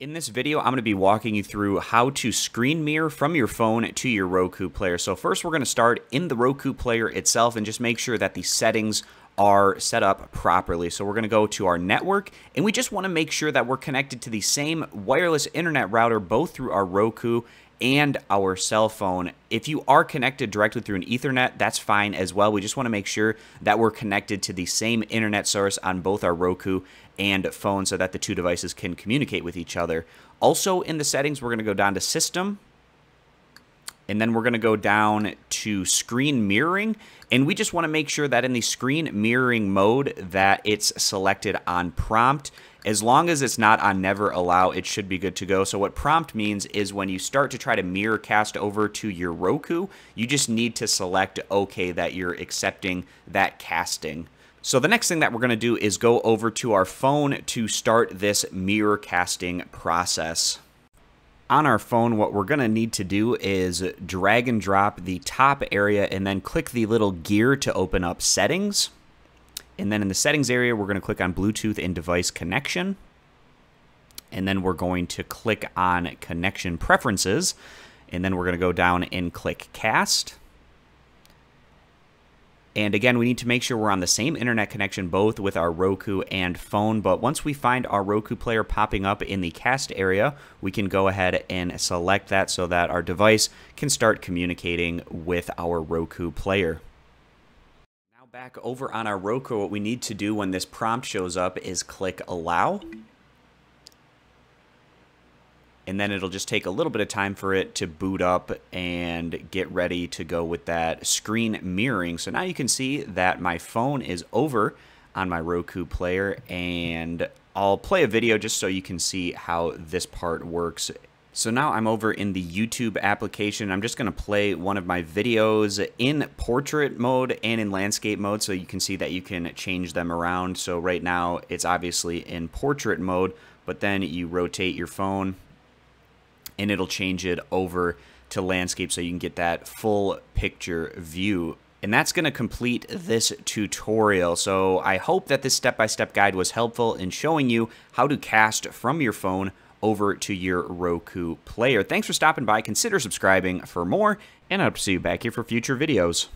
In this video, I'm going to be walking you through how to screen mirror from your phone to your Roku player. So first, we're going to start in the Roku player itself and just make sure that the settings are set up properly. So we're going to go to our network and we just want to make sure that we're connected to the same wireless internet router both through our Roku and our cell phone. If you are connected directly through an Ethernet, that's fine as well. We just want to make sure that we're connected to the same internet source on both our Roku and phone so that the two devices can communicate with each other. Also in the settings, we're going to go down to System, and then we're going to go down to screen mirroring and we just want to make sure that in the screen mirroring mode that it's selected on prompt as long as it's not on never allow it should be good to go. So what prompt means is when you start to try to mirror cast over to your Roku you just need to select okay that you're accepting that casting. So the next thing that we're going to do is go over to our phone to start this mirror casting process. On our phone, what we're going to need to do is drag and drop the top area and then click the little gear to open up settings. And then in the settings area, we're going to click on Bluetooth and device connection. And then we're going to click on connection preferences. And then we're going to go down and click cast. And again, we need to make sure we're on the same internet connection both with our Roku and phone. But once we find our Roku player popping up in the cast area, we can go ahead and select that so that our device can start communicating with our Roku player. Back over on our Roku, what we need to do when this prompt shows up is click Allow and then it'll just take a little bit of time for it to boot up and get ready to go with that screen mirroring. So now you can see that my phone is over on my Roku player and I'll play a video just so you can see how this part works. So now I'm over in the YouTube application. I'm just going to play one of my videos in portrait mode and in landscape mode so you can see that you can change them around. So right now it's obviously in portrait mode, but then you rotate your phone and it'll change it over to landscape so you can get that full picture view. And that's going to complete this tutorial. So I hope that this step-by-step -step guide was helpful in showing you how to cast from your phone over to your Roku player. Thanks for stopping by. Consider subscribing for more, and I'll see you back here for future videos.